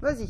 Vas-y.